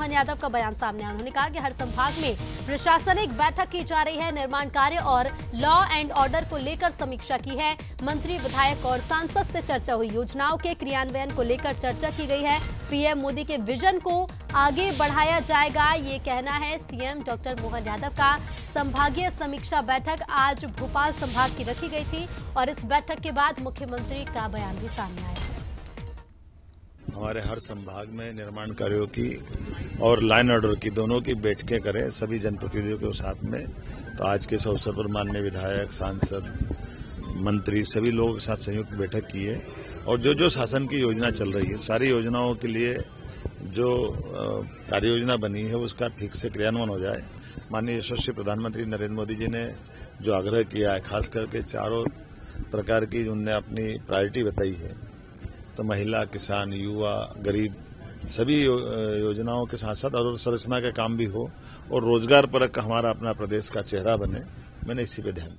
मोहन यादव का बयान सामने आया। उन्होंने कहा कि हर संभाग में प्रशासनिक बैठक की जा रही है। निर्माण कार्य और लॉ एंड ऑर्डर को लेकर समीक्षा की है। मंत्री, विधायक और सांसद से चर्चा हुई। योजनाओं के क्रियान्वयन को लेकर चर्चा की गई है। पीएम मोदी के विजन को आगे बढ़ाया जाएगा, ये कहना है सीएम डॉक्टर मोहन यादव का। संभागीय समीक्षा बैठक आज भोपाल संभाग की रखी गई थी और इस बैठक के बाद मुख्यमंत्री का बयान भी सामने आया। हमारे हर संभाग में निर्माण कार्यों की और लाइन ऑर्डर की दोनों की बैठकें करें, सभी जनप्रतिनिधियों के साथ में। तो आज के इस अवसर पर माननीय विधायक, सांसद, मंत्री, सभी लोगों के साथ संयुक्त बैठक की है। और जो जो शासन की योजना चल रही है, सारी योजनाओं के लिए जो कार्य योजना बनी है, उसका ठीक से क्रियान्वयन हो जाए। माननीय यशस्वी प्रधानमंत्री नरेंद्र मोदी जी ने जो आग्रह किया है खास करके चारों प्रकार की उनने अपनी प्रायोरिटी बताई है। तो महिला, किसान, युवा, गरीब सभी योजनाओं के साथ साथ और संरचना का काम भी हो और रोज़गार परक हमारा अपना प्रदेश का चेहरा बने, मैंने इसी पे ध्यान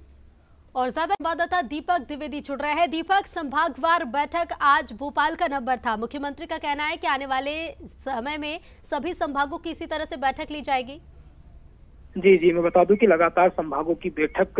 और ज़्यादा संवाददाता दीपक द्विवेदी जुड़ रहे हैं। दीपक, संभागवार बैठक आज भोपाल का नंबर था। मुख्यमंत्री का कहना है कि आने वाले समय में सभी संभागों की इसी तरह से बैठक ली जाएगी। जी जी, मैं बता दूँ कि लगातार संभागों की बैठक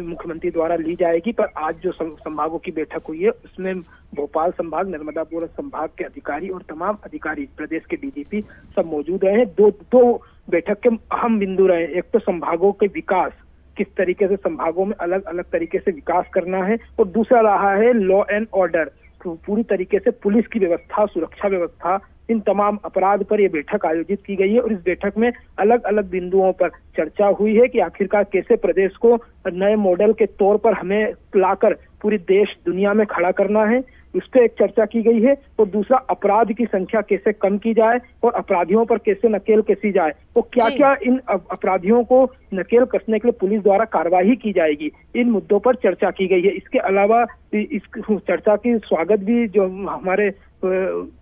मुख्यमंत्री द्वारा ली जाएगी, पर आज जो संभागों की बैठक हुई है, उसमें भोपाल संभाग नर्मदापुर संभाग के अधिकारी और तमाम अधिकारी प्रदेश के डीजीपी सब मौजूद रहे हैं। दो दो बैठक के अहम बिंदु रहे एक तो संभागों के विकास, किस तरीके से संभागों में अलग अलग तरीके से विकास करना है, और दूसरा रहा है लॉ एंड ऑर्डर पूरी तरीके से पुलिस की व्यवस्था, सुरक्षा व्यवस्था, इन तमाम अपराध पर यह बैठक आयोजित की गई है और इस बैठक में अलग अलग बिंदुओं पर चर्चा हुई है कि आखिरकार कैसे प्रदेश को नए मॉडल के तौर पर हमें लाकर पूरी देश, दुनिया में खड़ा करना है। उस पर एक चर्चा की गई है और दूसरा अपराध की संख्या कैसे कम की जाए और अपराधियों पर कैसे नकेल कसी जाए? और क्या क्या इन अपराधियों को नकेल कसने के लिए पुलिस द्वारा कार्रवाई की जाएगी? इन मुद्दों पर चर्चा की गई है। इसके अलावा इस चर्चा की स्वागत भी जो हमारे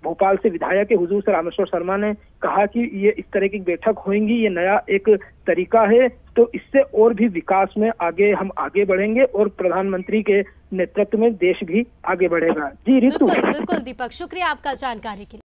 भोपाल से विधायक के हुजूर से रामेश्वर शर्मा ने कहा कि ये इस तरह की बैठक होगी ये नया एक तरीका है तो इससे और भी विकास में आगे हम आगे बढ़ेंगे और प्रधानमंत्री के नेतृत्व में देश भी आगे बढ़ेगा। जी रितु। बिल्कुल, बिल्कुल दीपक शुक्रिया आपका जानकारी के लिए।